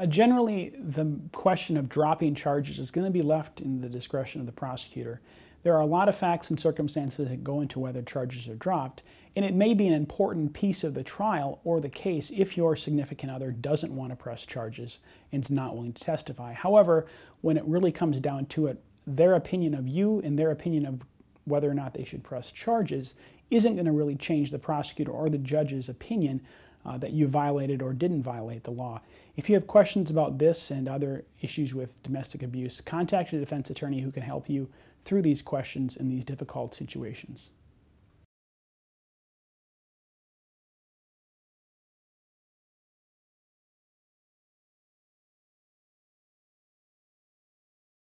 Uh, generally, the question of dropping charges is going to be left in the discretion of the prosecutor. There are a lot of facts and circumstances that go into whether charges are dropped, and it may be an important piece of the trial or the case if your significant other doesn't want to press charges and is not willing to testify. However, when it really comes down to it, their opinion of you and their opinion of whether or not they should press charges isn't going to really change the prosecutor or the judge's opinion uh, that you violated or didn't violate the law. If you have questions about this and other issues with domestic abuse, contact a defense attorney who can help you through these questions in these difficult situations.